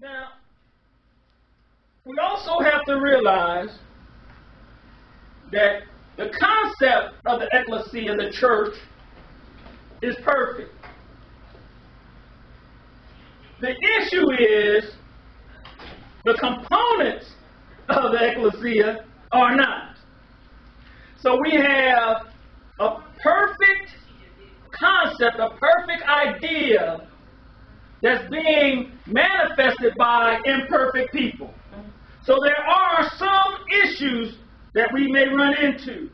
Now, we also have to realize that the concept of the ecclesia, the church, is perfect. The issue is the components of the ecclesia are not. So we have a perfect concept, a perfect idea that's being manifested by imperfect people. So there are some issues that we may run into.